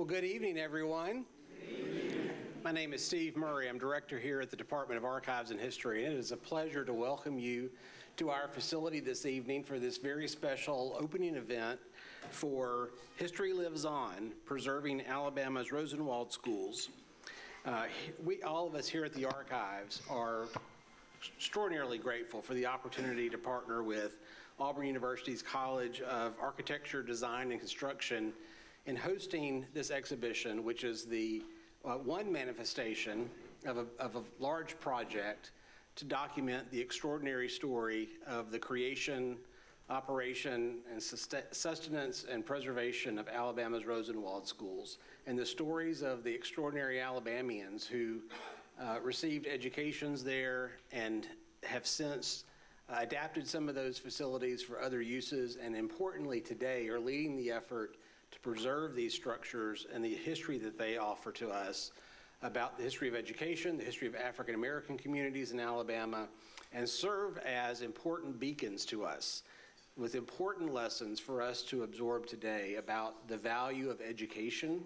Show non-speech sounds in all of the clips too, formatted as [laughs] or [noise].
Well, good evening, everyone. My name is Steve Murray. I'm director here at the Department of Archives and History, and it is a pleasure to welcome you to our facility this evening for this very special opening event for History Lives On, Preserving Alabama's Rosenwald Schools. Uh, we, all of us here at the Archives are extraordinarily grateful for the opportunity to partner with Auburn University's College of Architecture, Design, and Construction in hosting this exhibition, which is the uh, one manifestation of a, of a large project to document the extraordinary story of the creation, operation, and sustenance and preservation of Alabama's Rosenwald schools, and the stories of the extraordinary Alabamians who uh, received educations there and have since uh, adapted some of those facilities for other uses, and importantly today are leading the effort to preserve these structures and the history that they offer to us about the history of education, the history of African American communities in Alabama, and serve as important beacons to us with important lessons for us to absorb today about the value of education,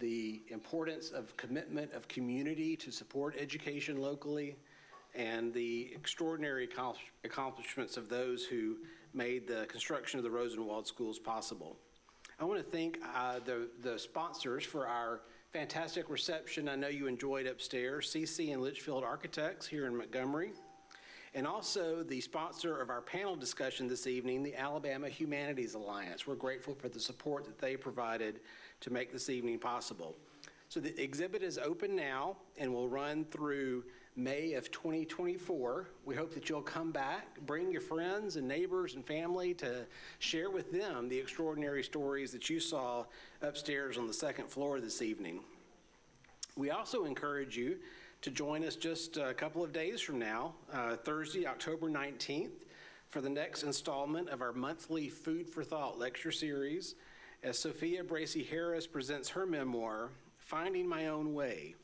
the importance of commitment of community to support education locally, and the extraordinary accomplishments of those who made the construction of the Rosenwald schools possible. I want to thank uh, the, the sponsors for our fantastic reception I know you enjoyed upstairs, Seay Seay and Litchfield Architects here in Montgomery, and also the sponsor of our panel discussion this evening, the Alabama Humanities Alliance. We're grateful for the support that they provided to make this evening possible. So the exhibit is open now and will run through May of 2024. We hope that you'll come back, bring your friends and neighbors and family to share with them the extraordinary stories that you saw upstairs on the second floor this evening. We also encourage you to join us just a couple of days from now, uh, Thursday, October 19th, for the next installment of our monthly Food for Thought lecture series as Sophia Bracy Harris presents her memoir, Finding My Own Way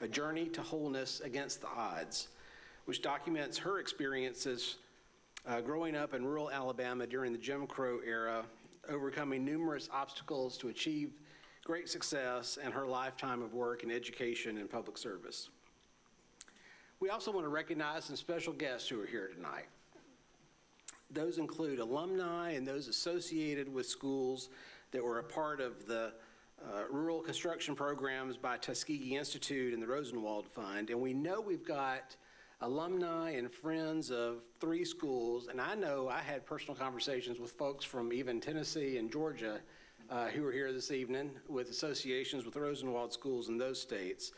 a Journey to Wholeness Against the Odds, which documents her experiences uh, growing up in rural Alabama during the Jim Crow era, overcoming numerous obstacles to achieve great success and her lifetime of work in education and public service. We also want to recognize some special guests who are here tonight. Those include alumni and those associated with schools that were a part of the uh, rural construction programs by Tuskegee Institute and the Rosenwald Fund. And we know we've got alumni and friends of three schools. And I know I had personal conversations with folks from even Tennessee and Georgia uh, who are here this evening with associations with Rosenwald schools in those states.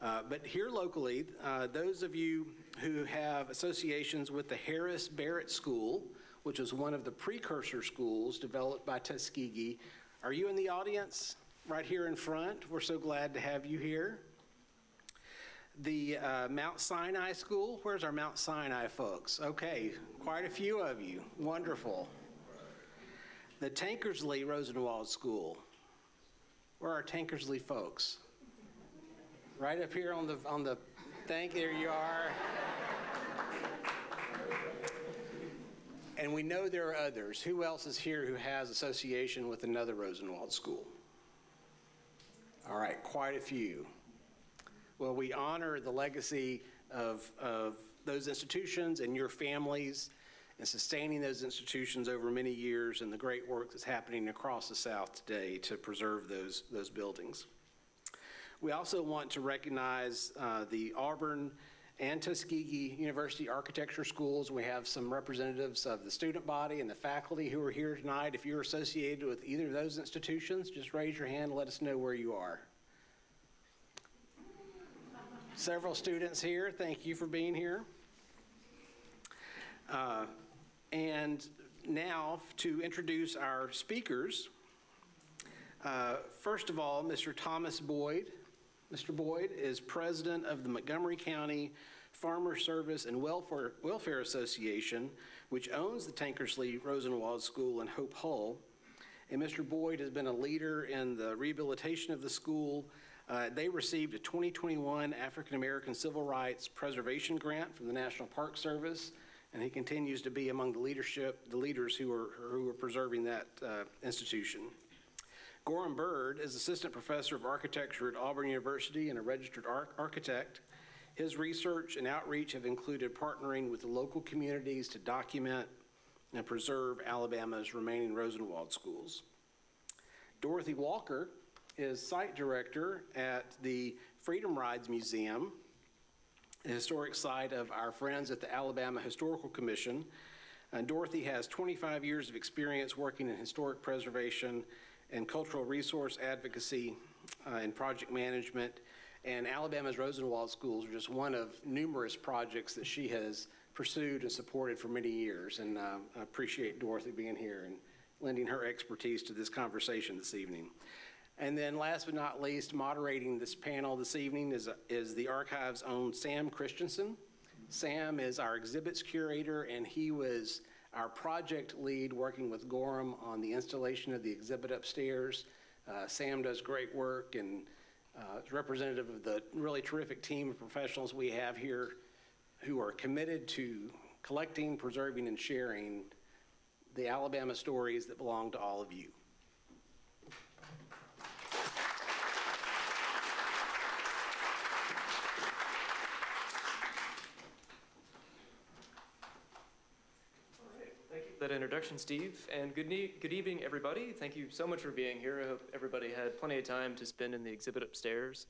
Uh, but here locally, uh, those of you who have associations with the Harris Barrett School, which is one of the precursor schools developed by Tuskegee, are you in the audience? Right here in front. We're so glad to have you here. The uh, Mount Sinai School. Where's our Mount Sinai folks? Okay, quite a few of you. Wonderful. The Tankersley Rosenwald School. Where are Tankersley folks? Right up here on the on the. Thank there you are. And we know there are others. Who else is here who has association with another Rosenwald school? All right, quite a few. Well, we honor the legacy of, of those institutions and your families and sustaining those institutions over many years and the great work that's happening across the South today to preserve those, those buildings. We also want to recognize uh, the Auburn and Tuskegee University Architecture Schools. We have some representatives of the student body and the faculty who are here tonight. If you're associated with either of those institutions, just raise your hand and let us know where you are. Several students here, thank you for being here. Uh, and now to introduce our speakers. Uh, first of all, Mr. Thomas Boyd. Mr. Boyd is president of the Montgomery County Farmer Service and Welfare, Welfare Association, which owns the Tankersley Rosenwald School in Hope Hull. And Mr. Boyd has been a leader in the rehabilitation of the school. Uh, they received a 2021 African American Civil Rights Preservation Grant from the National Park Service, and he continues to be among the leadership, the leaders who are, who are preserving that uh, institution. Gorham Bird is Assistant Professor of Architecture at Auburn University and a registered ar- architect. His research and outreach have included partnering with the local communities to document and preserve Alabama's remaining Rosenwald schools. Dorothy Walker is site director at the Freedom Rides Museum, a historic site of our friends at the Alabama Historical Commission. And Dorothy has 25 years of experience working in historic preservation and cultural resource advocacy uh, and project management. And Alabama's Rosenwald Schools are just one of numerous projects that she has pursued and supported for many years. And uh, I appreciate Dorothy being here and lending her expertise to this conversation this evening. And then last but not least, moderating this panel this evening is, is the archive's own Sam Christensen. Sam is our exhibits curator, and he was our project lead working with Gorham on the installation of the exhibit upstairs. Uh, Sam does great work and uh, is representative of the really terrific team of professionals we have here who are committed to collecting, preserving, and sharing the Alabama stories that belong to all of you. Thank you for that introduction, Steve, and good, good evening, everybody. Thank you so much for being here. I hope everybody had plenty of time to spend in the exhibit upstairs.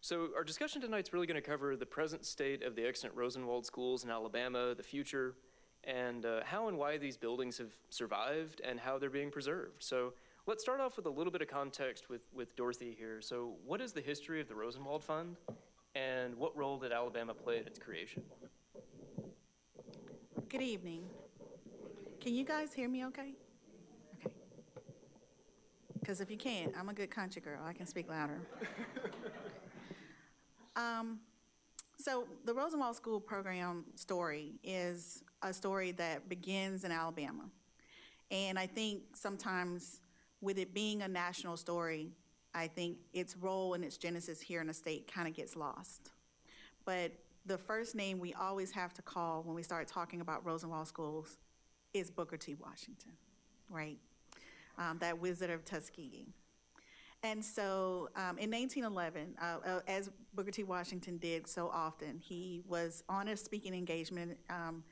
So, our discussion tonight's really going to cover the present state of the extant Rosenwald schools in Alabama, the future, and uh, how and why these buildings have survived and how they're being preserved. So, let's start off with a little bit of context with, with Dorothy here. So, what is the history of the Rosenwald Fund, and what role did Alabama play in its creation? Good evening. Can you guys hear me okay? Okay. Because if you can't, I'm a good country girl. I can speak louder. um, so, the Rosenwald School Program story is a story that begins in Alabama. And I think sometimes, with it being a national story, I think its role and its genesis here in the state kind of gets lost. But the first name we always have to call when we start talking about Rosenwald schools is Booker T. Washington, right? Um, that Wizard of Tuskegee. And so um, in 1911, uh, uh, as Booker T. Washington did so often, he was on a speaking engagement um,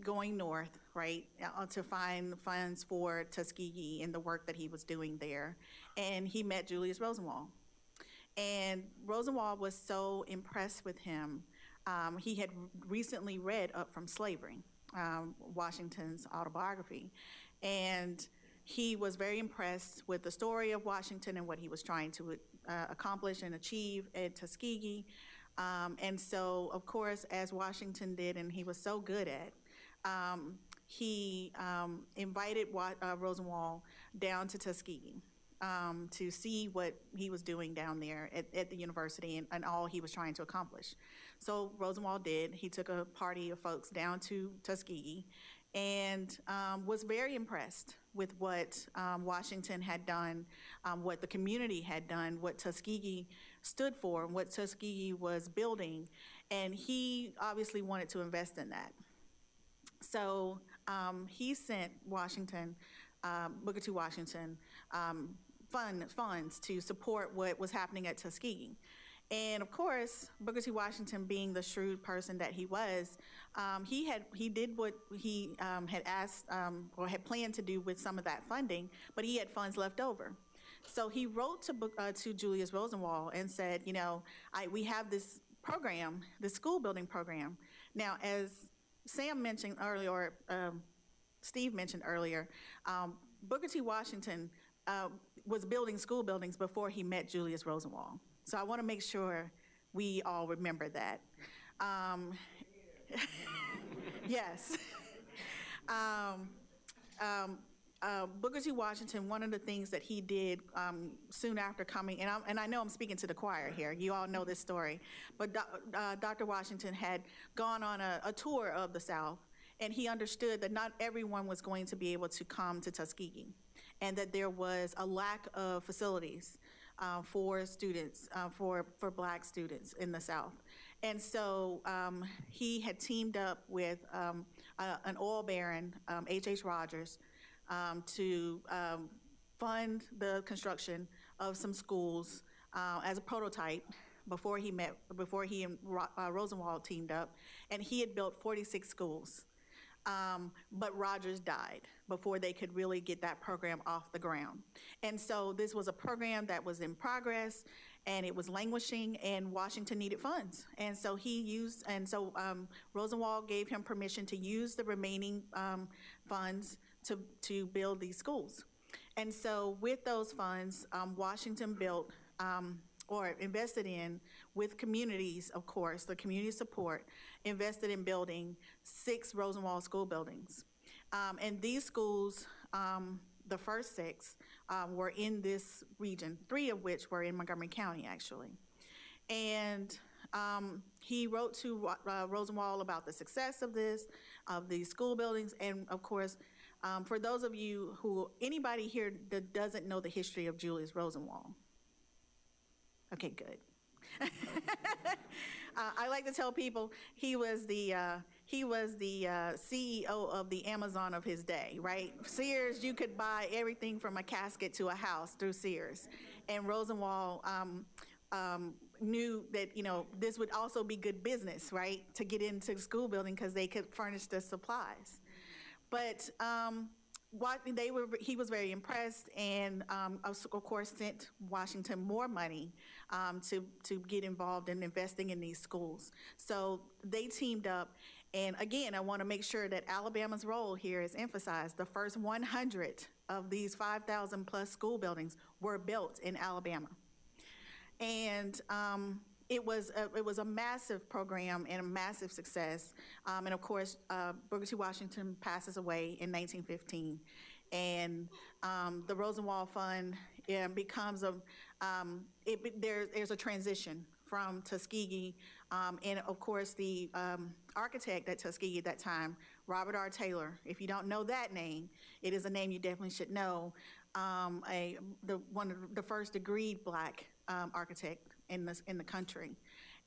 going north, right, uh, to find funds for Tuskegee and the work that he was doing there. And he met Julius Rosenwald. And Rosenwald was so impressed with him. Um, he had recently read Up from Slavery, um, Washington's autobiography. And he was very impressed with the story of Washington and what he was trying to uh, accomplish and achieve at Tuskegee. Um, and so, of course, as Washington did, and he was so good at, um, he um, invited Wa- uh, Rosenwald down to Tuskegee um, to see what he was doing down there at, at the university and, and all he was trying to accomplish. So Rosenwald did. He took a party of folks down to Tuskegee and um, was very impressed with what um, Washington had done, um, what the community had done, what Tuskegee stood for, and what Tuskegee was building. And he obviously wanted to invest in that. So um, he sent Washington, um, Booker T. Washington, um, fund, funds to support what was happening at Tuskegee. And of course, Booker T. Washington, being the shrewd person that he was, um, he had he did what he um, had asked um, or had planned to do with some of that funding, but he had funds left over. So he wrote to uh, to Julius Rosenwald and said, you know, I, we have this program, the school building program. Now, as Sam mentioned earlier, or um, Steve mentioned earlier, um, Booker T. Washington uh, was building school buildings before he met Julius Rosenwald. So I want to make sure we all remember that. Um, [laughs] yes. [laughs] um, um, uh, Booker T. Washington, one of the things that he did um, soon after coming, and, and, i know I'm speaking to the choir here, you all know this story, but do, uh, Dr. Washington had gone on a, a tour of the South, and he understood that not everyone was going to be able to come to Tuskegee, and that there was a lack of facilities uh, for students, uh, for, for black students in the South. And so um, he had teamed up with um, an oil baron, H.H. Um, Rogers, um, to fund the construction of some schools uh, as a prototype before he met, before he and uh, Rosenwald teamed up, and he had built 46 schools. But Rogers died before they could really get that program off the ground. And so this was a program that was in progress and it was languishing and Washington needed funds. And so he used, and so um, Rosenwald gave him permission to use the remaining um, funds to, to build these schools. And so with those funds, um, Washington built um, or invested in with communities, of course, the community support, invested in building six Rosenwald school buildings. Um, and these schools, um, the first six, um, were in this region, three of which were in Montgomery County, actually. And um, he wrote to uh, Rosenwald about the success of this, of these school buildings, and of course, um, for those of you who, anybody here that doesn't know the history of Julius Rosenwald? Okay, good. [laughs] uh, I like to tell people he was the uh, he was the uh, CEO of the Amazon of his day, right? Sears, you could buy everything from a casket to a house through Sears, and Rosenwald. Um, um, knew that you know this would also be good business, right, to get into school building because they could furnish the supplies. But um, what they were, he was very impressed, and um, of of course sent Washington more money um, to to get involved in investing in these schools. So they teamed up, and again, I want to make sure that Alabama's role here is emphasized. The first 100 of these 5,000 plus school buildings were built in Alabama, and um, it was a, it was a massive program and a massive success. Um, and of course, uh, Booker T. Washington passes away in 1915, and um, the Rosenwald Fund becomes a um, it, there, there's a transition from Tuskegee, um, and of course the um, architect at Tuskegee at that time, Robert R. Taylor. If you don't know that name, it is a name you definitely should know. Um, a the one of the first agreed black um, architect in the in the country,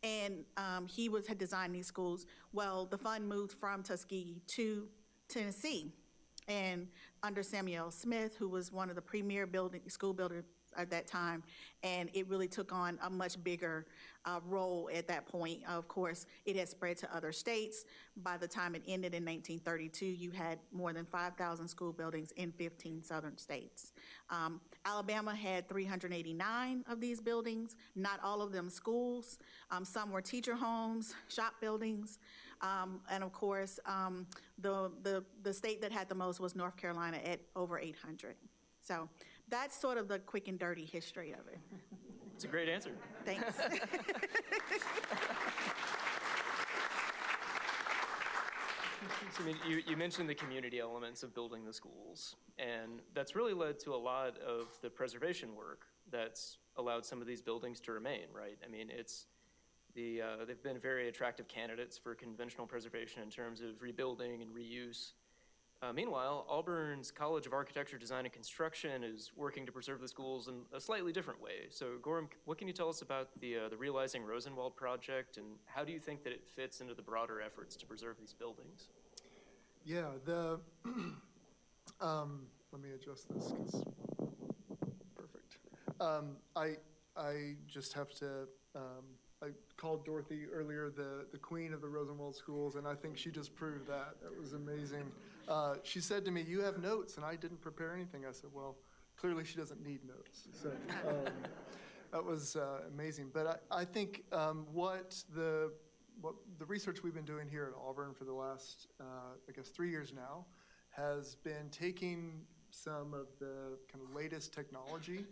and um, he was had designed these schools. Well, the fund moved from Tuskegee to Tennessee, and under Samuel Smith, who was one of the premier building school builders at that time, and it really took on a much bigger uh, role at that point. Of course, it had spread to other states. By the time it ended in 1932, you had more than 5,000 school buildings in 15 southern states. Um, Alabama had 389 of these buildings, not all of them schools. Um, some were teacher homes, shop buildings, um, and of course, um, the, the, the state that had the most was North Carolina at over 800. So that's sort of the quick and dirty history of it. It's a great answer. Thanks. [laughs] So, I mean, you, you mentioned the community elements of building the schools, and that's really led to a lot of the preservation work that's allowed some of these buildings to remain, right? I mean, it's the, uh, they've been very attractive candidates for conventional preservation in terms of rebuilding and reuse. Uh, meanwhile, Auburn's College of Architecture, Design, and Construction is working to preserve the schools in a slightly different way. So, Gorham, what can you tell us about the, uh, the Realizing Rosenwald project, and how do you think that it fits into the broader efforts to preserve these buildings? Yeah, the, [clears throat] um, let me adjust this, because, perfect. Um, I, I just have to, um, I called Dorothy earlier the, the queen of the Rosenwald schools, and I think she just proved that. That was amazing. Uh, she said to me, you have notes, and I didn't prepare anything. I said, well, clearly she doesn't need notes. So, um, [laughs] that was uh, amazing. But I, I think um, what the what the research we've been doing here at Auburn for the last, uh, I guess, three years now, has been taking some of the kind of latest technology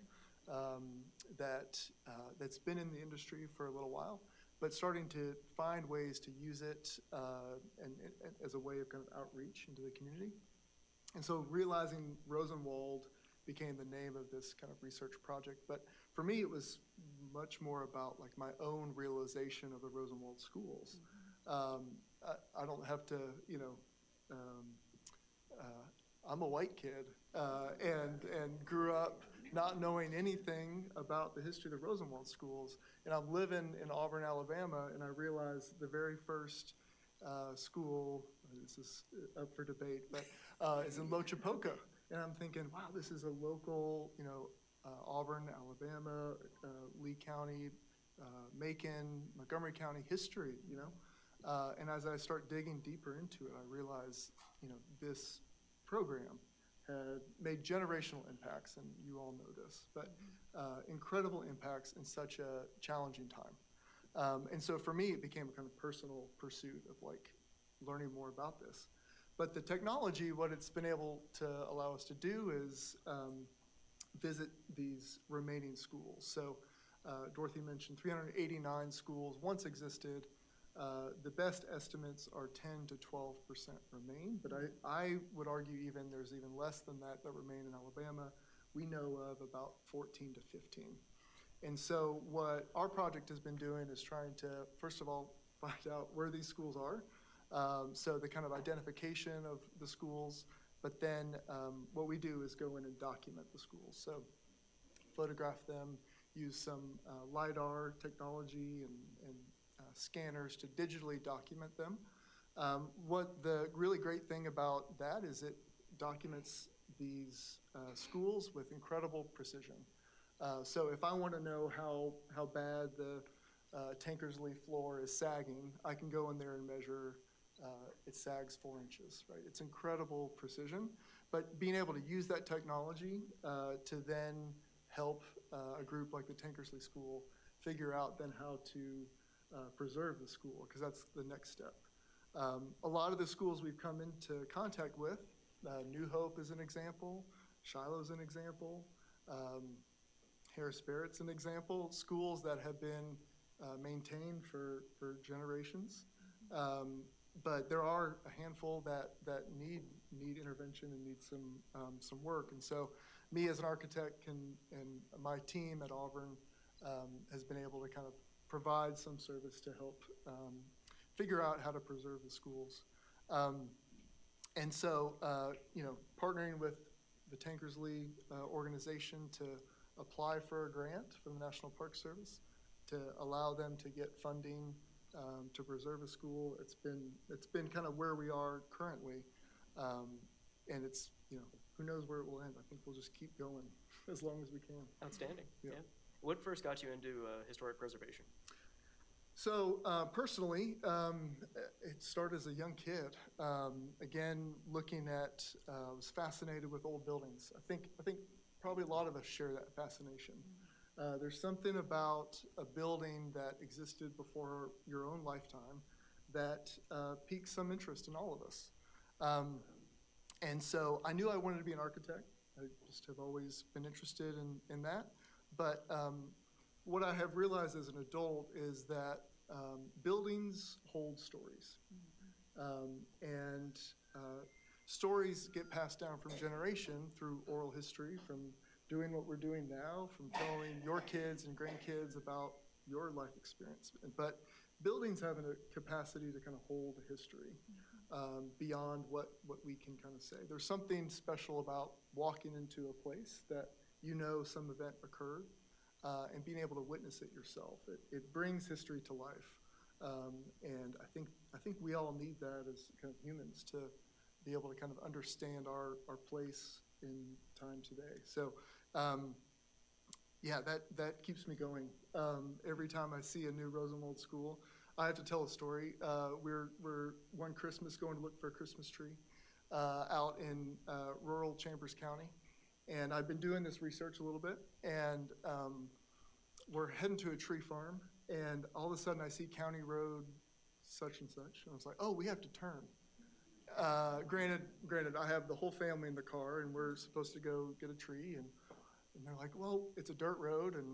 um, that uh, that's been in the industry for a little while, but starting to find ways to use it uh, and, and as a way of kind of outreach into the community. And so realizing Rosenwald became the name of this kind of research project. But for me, it was much more about like my own realization of the Rosenwald schools. Um, I, I, don't have to, you know, um, uh, I'm a white kid uh, and and grew up not knowing anything about the history of the Rosenwald schools. And I'm living in Auburn, Alabama, and I realized the very first uh, school, this is up for debate, but uh, is in Loachapoka And I'm thinking, wow, this is a local, you know, uh, Auburn, Alabama, uh, Lee County, uh, Macon, Montgomery County history, you know? Uh, and as I start digging deeper into it, I realize, you know, this program made generational impacts, and you all know this, but uh, incredible impacts in such a challenging time. Um, and so for me, it became a kind of personal pursuit of like learning more about this. But the technology, what it's been able to allow us to do is um, visit these remaining schools. So uh, Dorothy mentioned 389 schools once existed. Uh, the best estimates are 10 to 12 percent remain, but I, I would argue even there's even less than that that remain in Alabama. We know of about 14 to 15. And so what our project has been doing is trying to, first of all, [laughs] find out where these schools are. Um, so the kind of identification of the schools, but then um, what we do is go in and document the schools. So photograph them, use some uh, LiDAR technology and, and scanners to digitally document them. Um, what the really great thing about that is it documents these uh, schools with incredible precision. Uh, so if I want to know how, how bad the uh, Tankersley floor is sagging, I can go in there and measure uh, it sags four inches, right? It's incredible precision. But being able to use that technology uh, to then help uh, a group like the Tankersley School figure out then how to uh, preserve the school, because that's the next step. Um, a lot of the schools we've come into contact with, uh, New Hope is an example, Shiloh's an example, um, Harris Barrett's an example, schools that have been uh, maintained for, for generations. Um, but there are a handful that, that need, need intervention and need some, um, some work. And so me as an architect can, and my team at Auburn um, has been able to kind of provide some service to help um, figure out how to preserve the schools. Um, and so, uh, you know, partnering with the Tankersley uh, organization to apply for a grant from the National Park Service to allow them to get funding um, to preserve a school. It's been it's been kind of where we are currently, um, and it's you know who knows where it will end. I think we'll just keep going [laughs] as long as we can. Outstanding. Yeah. Yeah. What first got you into uh, historic preservation? So uh, personally, um, it started as a young kid. Um, again, looking at, uh, was fascinated with old buildings. I think I think probably a lot of us share that fascination. Uh, there's something about a building that existed before your own lifetime that uh, piques some interest in all of us. Um, and so I knew I wanted to be an architect. I just have always been interested in, in that. But um, what I have realized as an adult is that um, buildings hold stories. Um, and uh, stories get passed down from generation through oral history, from doing what we're doing now, from telling your kids and grandkids about your life experience. But buildings have a capacity to kind of hold history um, beyond what, what we can kind of say. There's something special about walking into a place that you know some event occurred uh, and being able to witness it yourself. It, it brings history to life. Um, and I think, I think we all need that as kind of humans to be able to kind of understand our, our place in time today. So, um, yeah, that, that keeps me going. Um, every time I see a new Rosenwald school, I have to tell a story. Uh, we're, we're one Christmas going to look for a Christmas tree uh, out in uh, rural Chambers County. And I've been doing this research a little bit, and um, we're heading to a tree farm, and all of a sudden I see County Road such and such, and I was like, oh, we have to turn. Uh, granted, granted, I have the whole family in the car, and we're supposed to go get a tree, and, and they're like, well, it's a dirt road, and,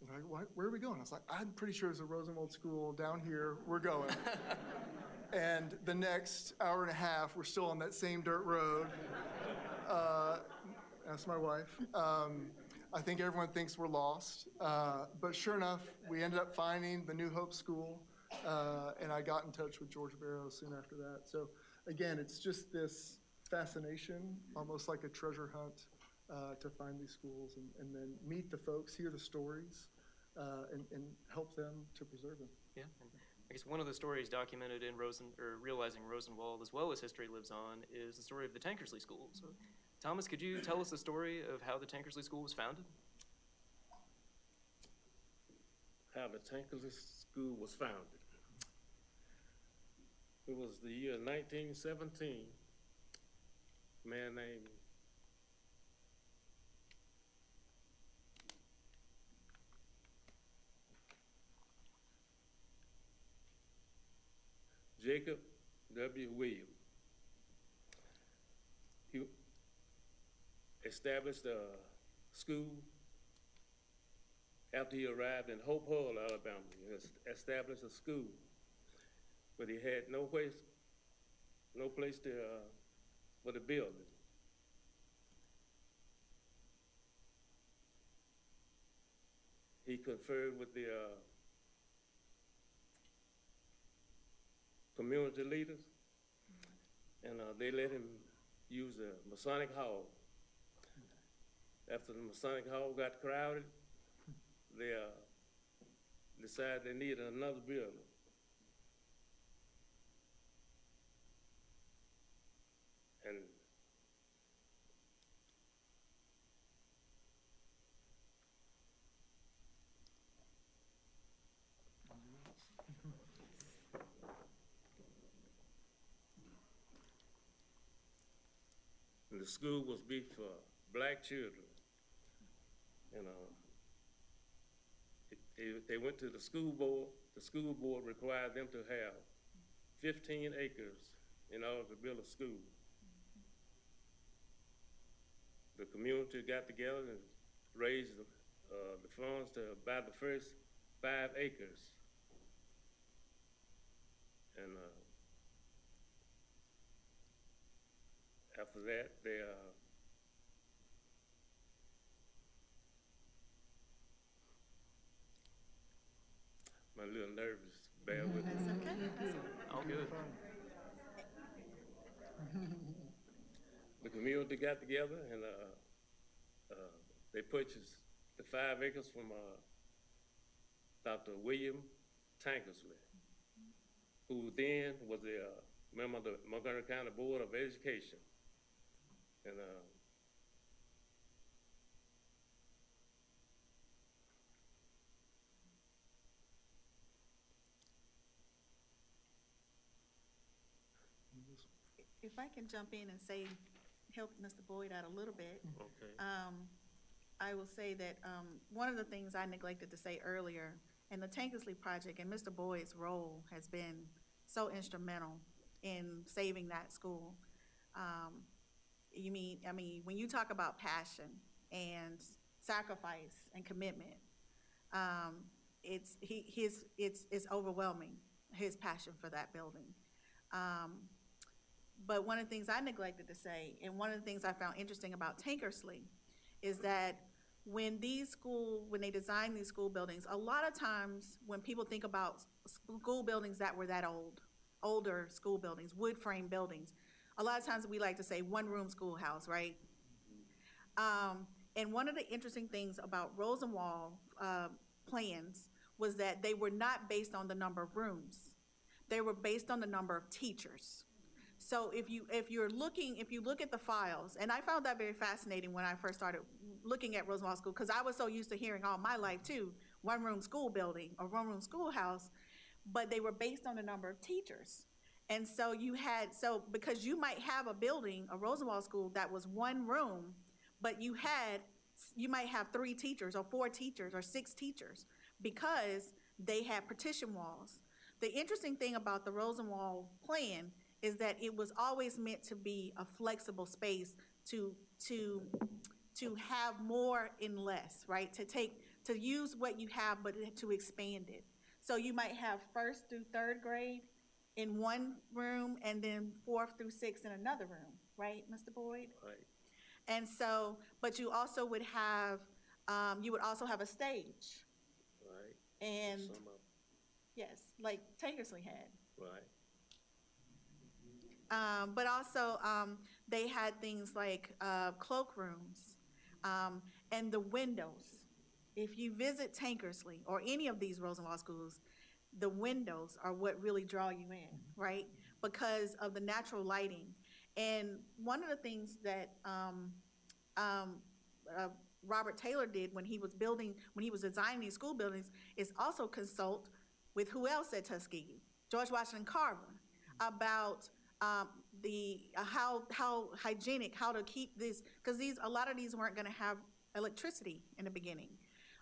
and they're like, what, where are we going? I was like, I'm pretty sure it's a Rosenwald School down here. We're going. [laughs] and the next hour and a half, we're still on that same dirt road. Uh, that's my wife. Um, I think everyone thinks we're lost, uh, but sure enough, we ended up finding the New Hope School, uh, and I got in touch with George Barrow soon after that. So again, it's just this fascination, almost like a treasure hunt, uh, to find these schools and, and then meet the folks, hear the stories, uh, and, and help them to preserve them. Yeah. I guess one of the stories documented in Rosen, or Realizing Rosenwald, as well as History Lives On, is the story of the Tankersley School. Thomas, could you tell us the story of how the Tankersley School was founded? how the Tankersley School was founded. It was the year nineteen seventeen. A man named Jacob W. Williams. He established a school after he arrived in Hope Hull, Alabama, he established a school, but he had no place, no place to, uh, for the building. He conferred with the, uh, community leaders, and, uh, they let him use the Masonic Hall. After the Masonic Hall got crowded, they uh, decided they needed another building. And the school was built for black children. And uh, they, they went to the school board, the school board required them to have fifteen acres in order to build a school. The community got together and raised the, uh, the funds to buy the first five acres. And, uh, after that, they, uh, my little nervous, bear with me. That's okay. That's all right. All good. the community got together and uh, uh, they purchased the five acres from uh, Dr. William Tankersley, who then was a uh, member of the Montgomery County Board of Education. And If I can jump in and say, help Mr. Boyd out a little bit, okay, um, I will say that, um, one of the things I neglected to say earlier, and the Tankersley project and Mr. Boyd's role has been so instrumental in saving that school. Um, you mean, I mean, when you talk about passion and sacrifice and commitment, um, it's, he, his, it's, it's overwhelming, his passion for that building. Um, but one of the things I neglected to say, and one of the things I found interesting about Tankersley, is that when these school, when they design these school buildings, a lot of times when people think about school buildings that were that old, older school buildings, wood frame buildings, a lot of times we like to say one-room schoolhouse, right? Um, and one of the interesting things about Rosenwald uh, plans was that they were not based on the number of rooms. They were based on the number of teachers. So if you, if you're looking, if you look at the files, and I found that very fascinating when I first started looking at Rosenwald School, because I was so used to hearing all my life too, one-room school building or one-room schoolhouse, but they were based on the number of teachers. And so you had, so because you might have a building, a Rosenwald School that was one room, but you had, you might have three teachers or four teachers or six teachers because they had partition walls. The interesting thing about the Rosenwald plan is that it was always meant to be a flexible space to, to, to have more in less, right? To take, to use what you have, but to expand it. So you might have first through third grade in one room and then fourth through sixth in another room, right, Mr. Boyd? right, And so, but you also would have, um, you would also have a stage. right. And, yes, like Tankersley had. right, Um, but also, um, they had things like, uh, cloakrooms, um, and the windows. If you visit Tankersley or any of these Rosenwald schools, the windows are what really draw you in, right? Because of the natural lighting. And one of the things that um, um, uh, Robert Taylor did when he was building, when he was designing these school buildings, is also consult with who else at Tuskegee? George Washington Carver, about um, the, uh, how, how hygienic, how to keep this, because these, a lot of these weren't gonna have electricity in the beginning.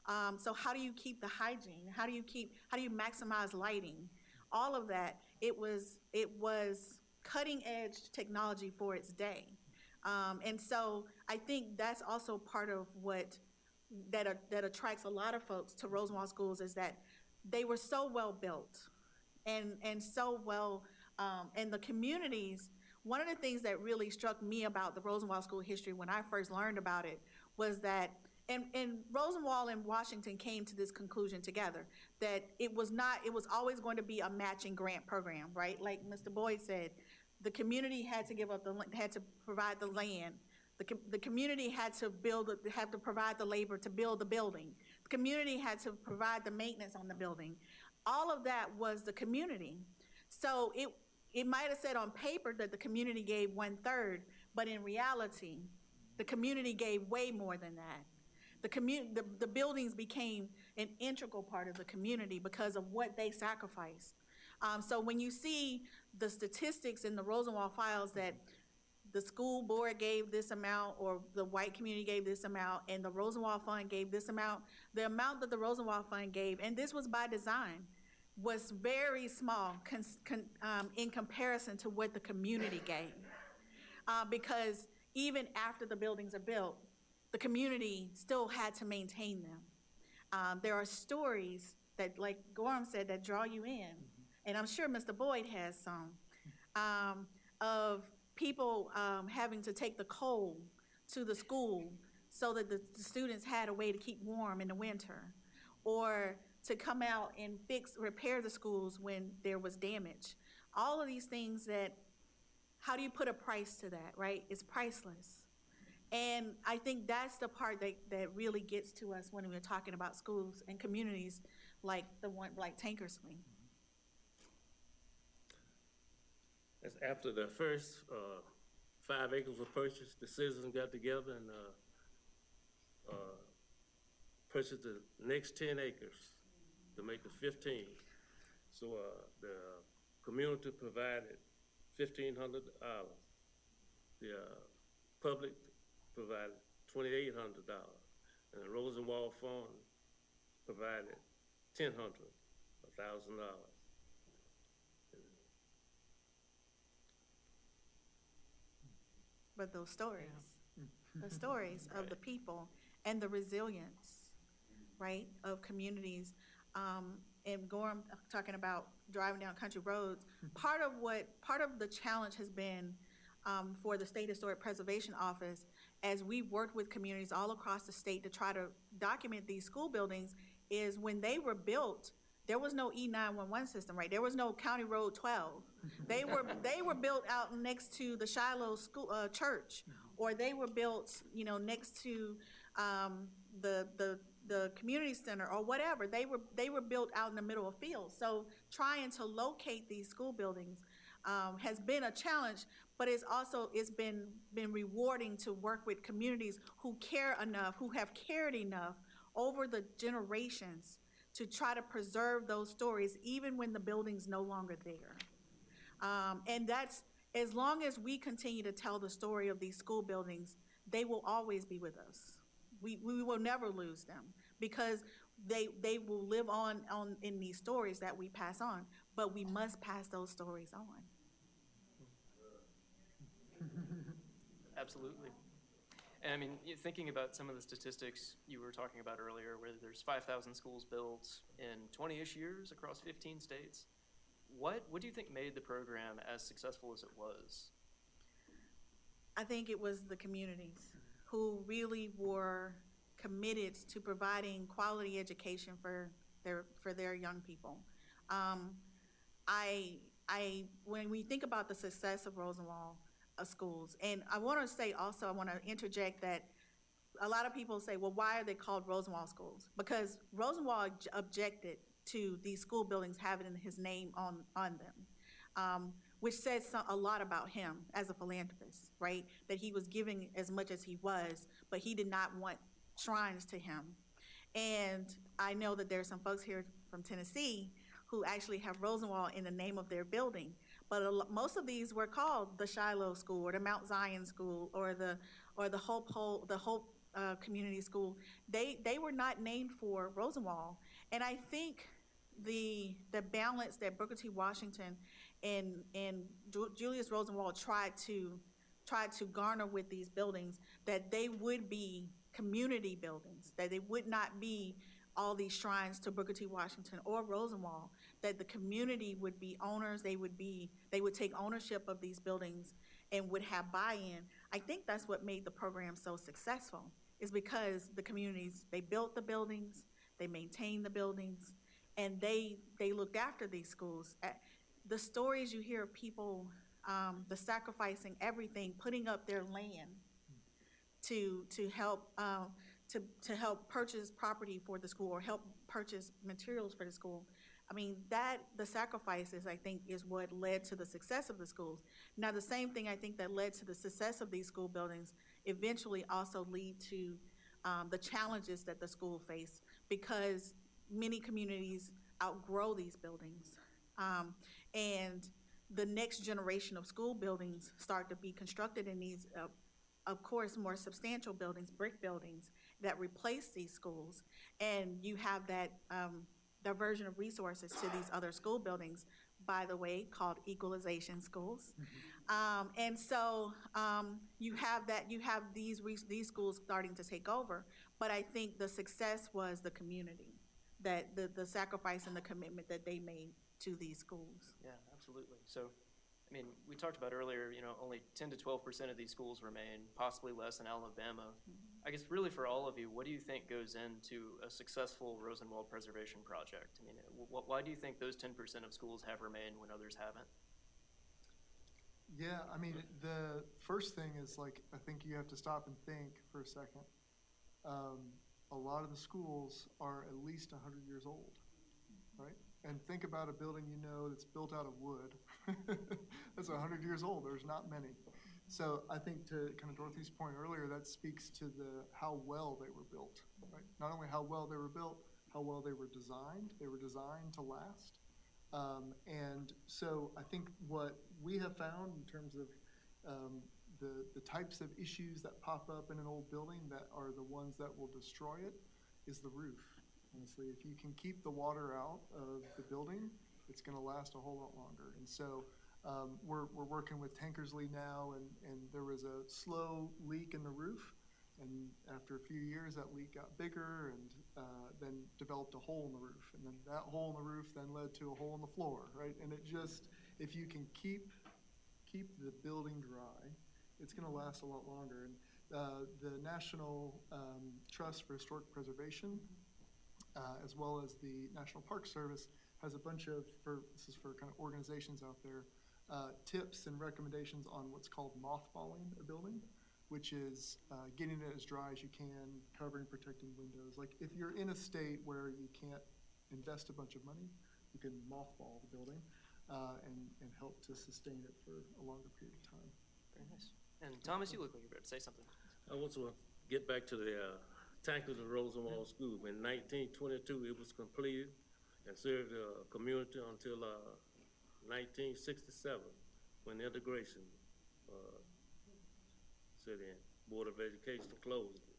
Um, so how do you keep the hygiene? How do you keep, how do you maximize lighting? All of that, it was, it was cutting edge technology for its day. Um, and so I think that's also part of what, that, a- that attracts a lot of folks to Rosenwald schools is that they were so well built and, and so well, um, and the communities, one of the things that really struck me about the Rosenwald School history when I first learned about it was that, and, and Rosenwald and Washington came to this conclusion together, that it was not, it was always going to be a matching grant program, right? Like Mr. Boyd said, the community had to give up the, had to provide the land. The, com- the community had to build, had to provide the labor to build the building. The community had to provide the maintenance on the building. All of that was the community. So it, it might have said on paper that the community gave one-third, but in reality, the community gave way more than that. The the, the buildings became an integral part of the community because of what they sacrificed. Um, so when you see the statistics in the Rosenwald files that the school board gave this amount, or the white community gave this amount, and the Rosenwald Fund gave this amount, the amount that the Rosenwald Fund gave, and this was by design, was very small cons- con- um, in comparison to what the community gave. Uh, because even after the buildings are built, the community still had to maintain them. Um, there are stories that, like Gorham said, that draw you in, and I'm sure Mr. Boyd has some, um, of people um, having to take the coal to the school so that the, the students had a way to keep warm in the winter, or to come out and fix, repair the schools when there was damage. All of these things that, how do you put a price to that, right? It's priceless. And I think that's the part that, that really gets to us when we're talking about schools and communities like the one, like Tankersley. That's after the first, uh, five acres were purchased, the citizens got together and, uh, uh, purchased the next ten acres to make the fifteen. So, uh, the community provided fifteen hundred dollars. The, uh, public provided twenty-eight hundred dollars. And the Rosenwald Fund provided ten hundred, a thousand dollars. But those stories, the stories of the people and the resilience, right, of communities. Um, and Gorham talking about driving down country roads. Part of what, part of the challenge has been um, for the State Historic Preservation Office as we worked with communities all across the state to try to document these school buildings is when they were built, there was no E nine-one-one system, right? There was no County Road twelve. [laughs] They were, they were built out next to the Shiloh School, uh, church, or they were built, you know, next to, um, the, the, the community center, or whatever. They were, they were built out in the middle of fields. So trying to locate these school buildings, um, has been a challenge, but it's also, it's been, been rewarding to work with communities who care enough, who have cared enough over the generations to try to preserve those stories, even when the building's no longer there. Um, and that's, as long as we continue to tell the story of these school buildings, they will always be with us. We, we will never lose them because they, they will live on, on in these stories that we pass on, but we must pass those stories on. [laughs] Absolutely. And I mean, thinking about some of the statistics you were talking about earlier, where there's 5,000 schools built in 20-ish years across 15 states, what, what do you think made the program as successful as it was? I think it was the communities who really were committed to providing quality education for their, for their young people. Um, I, I, when we think about the success of Rosenwald uh, schools, and I want to say also, I want to interject that a lot of people say, well, why are they called Rosenwald schools? Because Rosenwald objected to these school buildings having his name on, on them. Um, which says a lot about him as a philanthropist, right? That he was giving as much as he was, but he did not want shrines to him. And I know that there are some folks here from Tennessee who actually have Rosenwald in the name of their building. But most of these were called the Shiloh School or the Mount Zion School or the, or the Hope, Hol- the Hope uh, Community School. They, they were not named for Rosenwald. And I think the, the balance that Booker T. Washington and, and Ju- Julius Rosenwald tried to, tried to garner with these buildings, that they would be community buildings, that they would not be all these shrines to Booker T. Washington or Rosenwald, that the community would be owners, they would be, they would take ownership of these buildings and would have buy-in. I think that's what made the program so successful, is because the communities, they built the buildings, they maintained the buildings, and they, they looked after these schools. The stories you hear of people, um, the sacrificing everything, putting up their land to, to help, um, to, to help purchase property for the school or help purchase materials for the school. I mean, that, the sacrifices, I think, is what led to the success of the schools. Now, the same thing I think that led to the success of these school buildings eventually also lead to um, the challenges that the school face because many communities outgrow these buildings. Um, and the next generation of school buildings start to be constructed in these, uh, of course, more substantial buildings, brick buildings that replace these schools. And you have that um, diversion of resources to these other school buildings, by the way, called equalization schools. Um, and so um, you have that, you have these, re- these schools starting to take over. But I think the success was the community, that the, the sacrifice and the commitment that they made to these schools. Yeah, absolutely. So, I mean, we talked about earlier, you know, only 10 to 12 percent of these schools remain, possibly less in Alabama. I guess really for all of you, what do you think goes into a successful Rosenwald preservation project? I mean, wh- why do you think those 10 percent of schools have remained when others haven't? Yeah, I mean, the first thing is like, I think you have to stop and think for a second. Um, a lot of the schools are at least hundred years old, right? And think about a building you know that's built out of wood. [laughs] That's hundred years old, there's not many. So I think to kind of Dorothy's point earlier, that speaks to the, how well they were built, right? Not only how well they were built, how well they were designed, they were designed to last. Um, and so I think what we have found in terms of um, the, the types of issues that pop up in an old building that are the ones that will destroy it is the roof. Honestly, if you can keep the water out of the building, it's going to last a whole lot longer. And so um, we're, we're working with Tankersley now, and, and there was a slow leak in the roof. And after a few years, that leak got bigger and uh, then developed a hole in the roof. And then that hole in the roof then led to a hole in the floor, right? And it just, if you can keep, keep the building dry, it's going to last a lot longer. And uh, the National um, Trust for Historic Preservation, uh, as well as the National Park Service, has a bunch of, for, this is for kind of organizations out there, uh, tips and recommendations on what's called mothballing a building which is uh, getting it as dry as you can, covering, protecting windows. Like if you're in a state where you can't invest a bunch of money, you can mothball the building uh, and, and help to sustain it for a longer period of time. Very nice. And Thomas, you look like you're about to say something. I want to get back to the, uh, Tankersley Rosenwald School. In nineteen twenty-two, it was completed and served the community until, uh, nineteen sixty-seven, when integration, uh, set in. Board of Education closed it.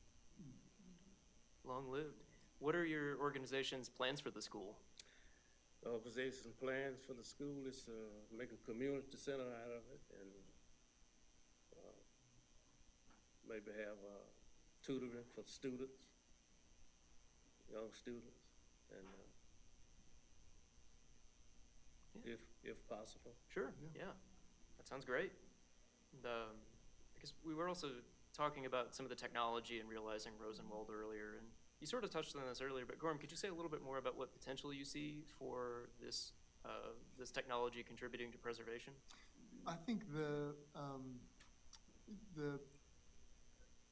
Long lived. What are your organization's plans for the school? The organization's plans for the school is to make a community center out of it and, uh, maybe have, uh, tutoring for students, young students, and, uh, if, if possible. Sure, Yeah. yeah. That sounds great. The, I guess we were also talking about some of the technology and realizing Rosenwald earlier, and you sort of touched on this earlier, but Gorham, could you say a little bit more about what potential you see for this, uh, this technology contributing to preservation? I think the, um, the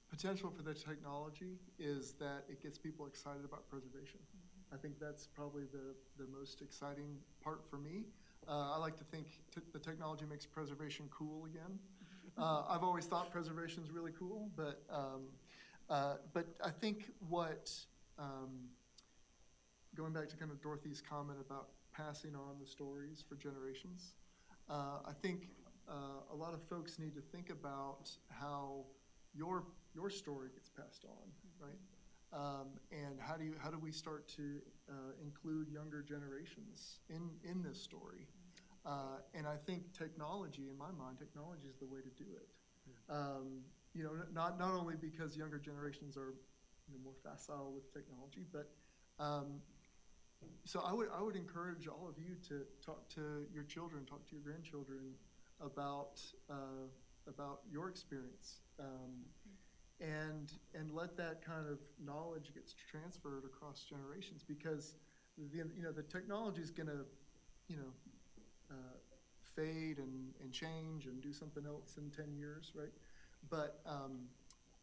potential for the technology is that it gets people excited about preservation. I think that's probably the, the most exciting part for me. Uh, I like to think t- the technology makes preservation cool again. [laughs] Uh, I've always thought preservation is really cool, but, um, uh, but I think what, um, going back to kind of Dorothy's comment about passing on the stories for generations, uh, I think uh, a lot of folks need to think about how your your story gets passed on, right? Um, and how do you how do we start to uh, include younger generations in in this story? Uh, and I think technology, in my mind, technology is the way to do it. Um, you know, not not only because younger generations are you know, more facile with technology, but um, so I would, I would encourage all of you to talk to your children, talk to your grandchildren about, uh, about your experience. Um, and, and let that kind of knowledge get transferred across generations because the, you know, the technology is gonna, you know, uh, fade and, and change and do something else in ten years, right? But, um,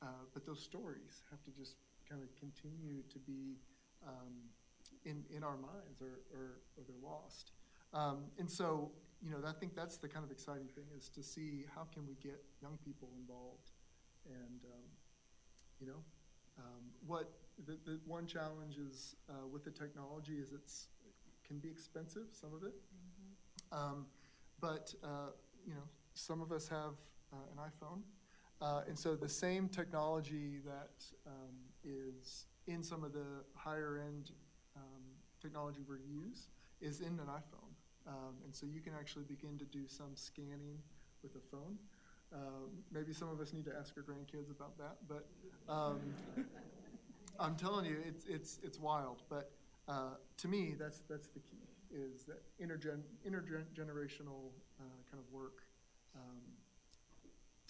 uh, but those stories have to just kind of continue to be, um, in, in our minds or, or, or they're lost. Um, and so, you know, I think that's the kind of exciting thing is to see how can we get young people involved. And, um, you know, um, what the, the one challenge is uh, with the technology is it's can be expensive, some of it. Um, but, uh, you know, some of us have uh, an iPhone. Uh, and so the same technology that um, is in some of the higher end um, technology we use is in an iPhone. Um, and so you can actually begin to do some scanning with a phone. Um, maybe some of us need to ask our grandkids about that, but um, I'm telling you, it's, it's, it's wild. But uh, to me, that's, that's the key, is that intergen, intergenerational uh, kind of work um,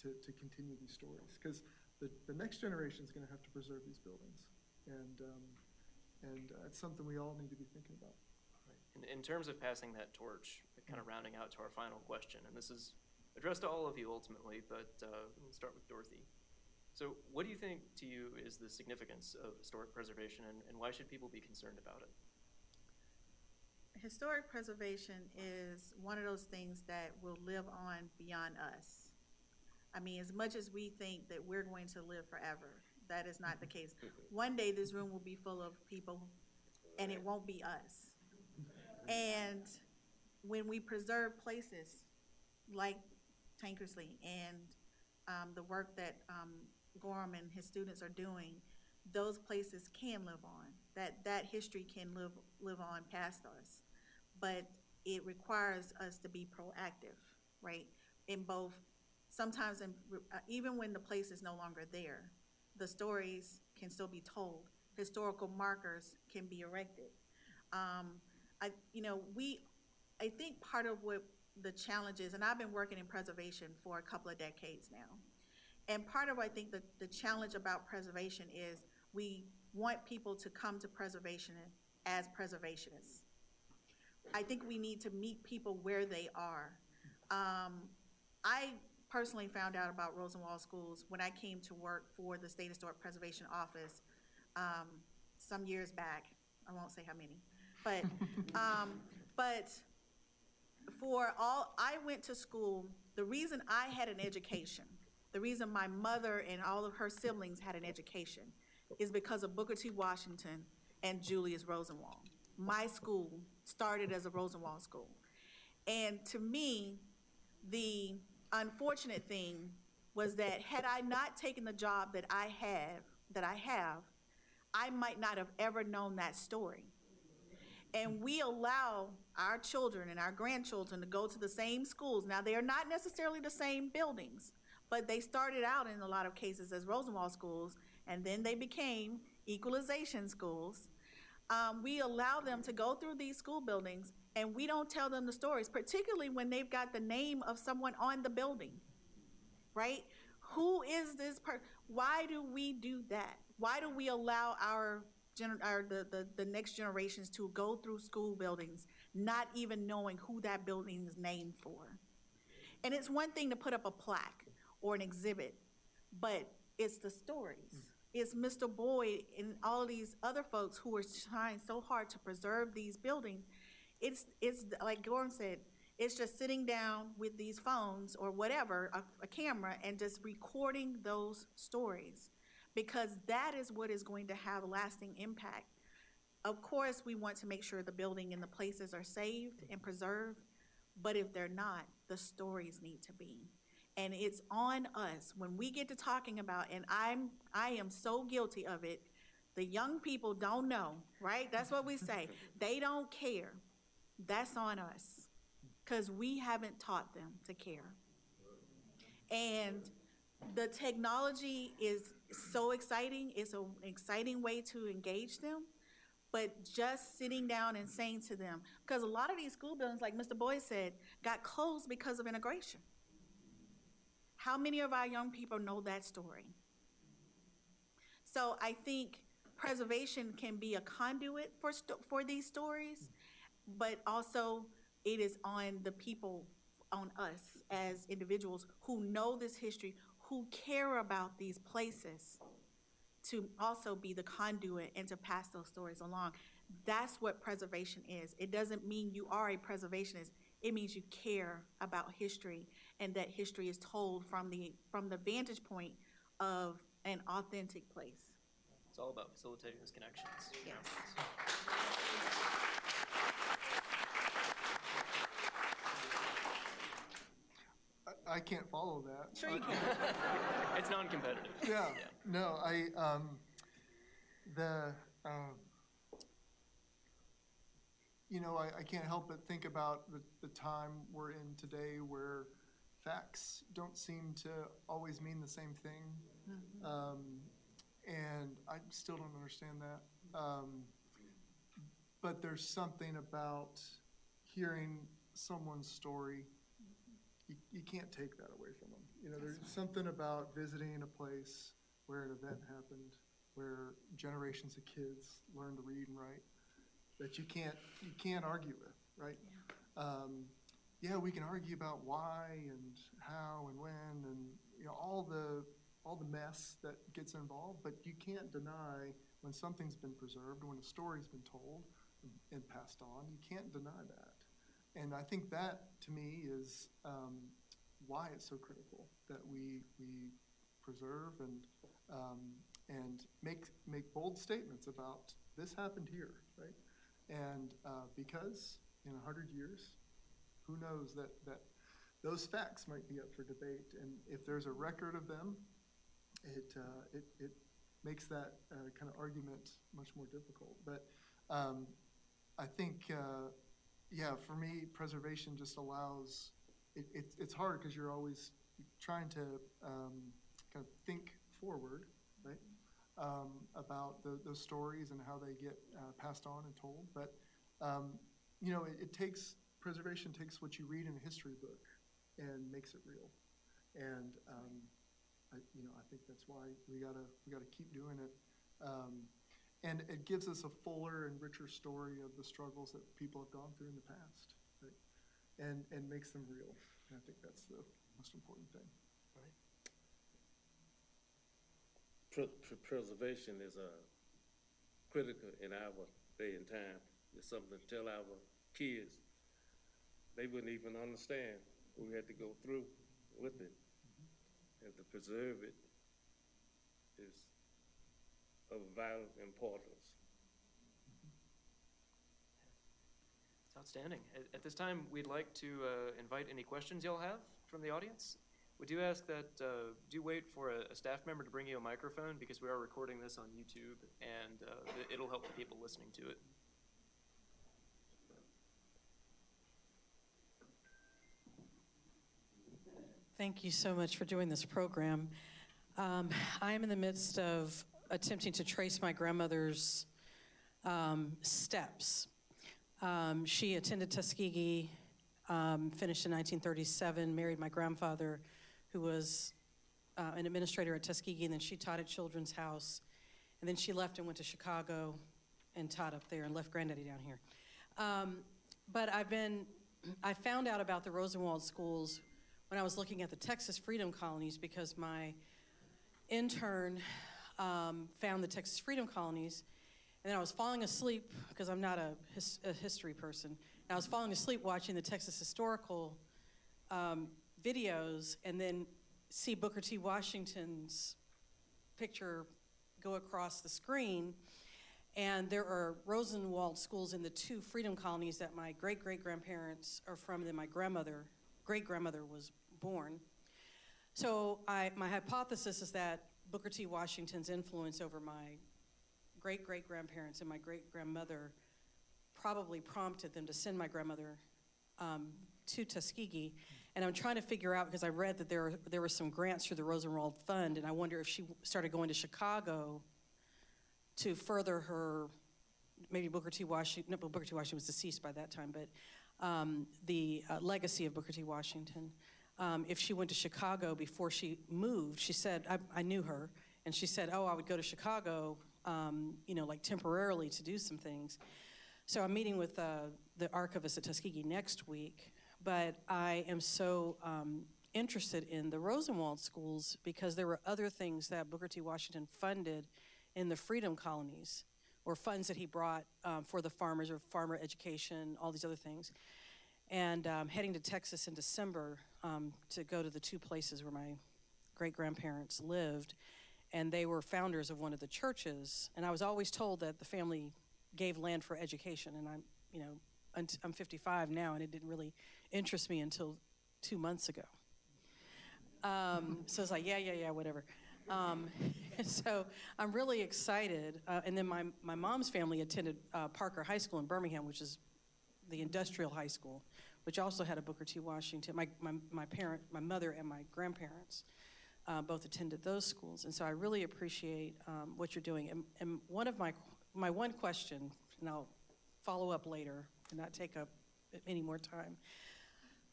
to, to continue these stories. Because the, the next generation is going to have to preserve these buildings. And, um, and uh, it's something we all need to be thinking about. In, in terms of passing that torch, kind of rounding out to our final question, and this is addressed to all of you ultimately, but uh, we'll start with Dorothy. So, what do you think to you is the significance of historic preservation, and, and why should people be concerned about it? Historic preservation is one of those things that will live on beyond us. I mean, as much as we think that we're going to live forever, that is not the case. One day, this room will be full of people, and it won't be us. And when we preserve places like Tankersley and um, the work that um, Gorham and his students are doing, those places can live on. That that history can live live on past us, but it requires us to be proactive, right? In both, sometimes in, uh, even when the place is no longer there, the stories can still be told. Historical markers can be erected. Um, I, you know, we, I think part of what the challenges, and I've been working in preservation for a couple of decades now. And part of, I think, the, the challenge about preservation is we want people to come to preservation as preservationists. I think we need to meet people where they are. Um, I personally found out about Rosenwald Schools when I came to work for the State Historic Preservation Office um, some years back. I won't say how many, but um, [laughs] but for all I went to school. The reason I had an education, the reason my mother and all of her siblings had an education, is because of Booker T. Washington and Julius Rosenwald. My school started as a Rosenwald school, and to me, the unfortunate thing was that had I not taken the job that I have, that I have, I might not have ever known that story. And we allow our children and our grandchildren to go to the same schools. Now, they are not necessarily the same buildings, but they started out in a lot of cases as Rosenwald schools, and then they became equalization schools. Um, we allow them to go through these school buildings, and we don't tell them the stories, particularly when they've got the name of someone on the building, right? Who is this person? Why do we do that? Why do we allow our, gener- our the, the, the next generations to go through school buildings not even knowing who that building is named for? And it's one thing to put up a plaque or an exhibit, but it's the stories. It's Mr. Boyd and all these other folks who are trying so hard to preserve these buildings. It's, it's, like Gorham said, It's just sitting down with these phones or whatever, a, a camera, and just recording those stories. Because that is what is going to have lasting impact. Of course, we want to make sure the building and the places are saved and preserved, but if they're not, the stories need to be. And it's on us, when we get to talking about, and I'm, I am so guilty of it, the young people don't know, right? That's what we say. [laughs] They don't care. That's on us, because we haven't taught them to care. And the technology is so exciting, it's an exciting way to engage them, but just sitting down and saying to them, because a lot of these school buildings, like Mr. Boyd said, got closed because of integration. How many of our young people know that story? So I think preservation can be a conduit for, for these stories, but also it is on the people, on us as individuals who know this history, who care about these places, to also be the conduit and to pass those stories along. That's what preservation is. It doesn't mean you are a preservationist. It means you care about history and that history is told from the, from the vantage point of an authentic place. It's all about facilitating those connections. Yes. I, I can't follow that. Sure you can. [laughs] It's non-competitive. Yeah, no, I, um, the, um, you know, I, I can't help but think about the, the time we're in today where facts don't seem to always mean the same thing. Um, and I still don't understand that. Um, but there's something about hearing someone's story you, you can't take that away from them. You know, there's something about visiting a place where an event happened, where generations of kids learned to read and write, that you can't, you can't argue with, right? Um, yeah, we can argue about why and how and when and, you know, all the, all the mess that gets involved, but you can't deny when something's been preserved, when a story's been told and passed on, you can't deny that. And I think that, to me, is um, why it's so critical that we, we preserve and, um, and make, make bold statements about this happened here, right? And uh, because in a hundred years, who knows that, that those facts might be up for debate. And if there's a record of them, it, uh, it, it makes that uh, kind of argument much more difficult. But um, I think, uh, yeah, for me, preservation just allows, it, it, it's hard because you're always trying to um, kind of think forward, right? Um, about the, those stories and how they get uh, passed on and told. But, um, you know, it, it takes, preservation takes what you read in a history book and makes it real. And, um, I, you know, I think that's why we gotta, we gotta keep doing it. And it gives us a fuller and richer story of the struggles that people have gone through in the past, right? And, and makes them real. And I think that's the most important thing. Pre- Preservation is uh, critical in our day and time. It's something to tell our kids. They wouldn't even understand what we had to go through with it. And to preserve it is of vital importance. It's outstanding. At, at this time, we'd like to uh, invite any questions y'all have from the audience. We do ask that uh, do wait for a, a staff member to bring you a microphone because we are recording this on YouTube and uh, it- it'll help the people listening to it. Thank you so much for doing this program. Um, I am in the midst of attempting to trace my grandmother's um, steps. Um, she attended Tuskegee, um, finished in 1937, married my grandfather, who was uh, an administrator at Tuskegee, and then she taught at Children's House. And then she left and went to Chicago and taught up there and left granddaddy down here. Um, but I've been, I found out about the Rosenwald schools when I was looking at the Texas Freedom Colonies because my intern um, found the Texas Freedom Colonies, and then I was falling asleep because I'm not a, his, a history person. I was falling asleep watching the Texas historical um, videos and then see Booker T. Washington's picture go across the screen. And there are Rosenwald schools in the two freedom colonies that my great great grandparents are from, and then my grandmother, great grandmother, was born. So I, my hypothesis is that Booker T. Washington's influence over my great great grandparents and my great grandmother probably prompted them to send my grandmother um, to Tuskegee. And I'm trying to figure out because I read that there there were some grants through the Rosenwald Fund, and I wonder if she started going to Chicago to further her. Maybe Booker T. Washington. No, Booker T. Washington was deceased by that time, but um, the uh, legacy of Booker T. Washington. Um, if she went to Chicago before she moved, she said I, I knew her, and she said, "Oh, I would go to Chicago, um, you know, like temporarily to do some things." So I'm meeting with uh, the archivist at Tuskegee next week, but I am so um, interested in the Rosenwald schools because there were other things that Booker T. Washington funded in the freedom colonies or funds that he brought um, for the farmers or farmer education, all these other things. And um, heading to Texas in December um, to go to the two places where my great grandparents lived. And they were founders of one of the churches. And I was always told that the family gave land for education. And I'm, you know, I'm 55 now, and it didn't really interest me until two months ago. Um, so it's like, yeah, yeah, yeah, whatever. Um, [laughs] so I'm really excited. Uh, and then my, my mom's family attended uh, Parker High School in Birmingham, which is the industrial high school, which also had a Booker T. Washington. My, my, my parent, my mother and my grandparents uh, both attended those schools. And so I really appreciate um, what you're doing. And, and one of my, my one question, and I'll follow up later and not take up any more time,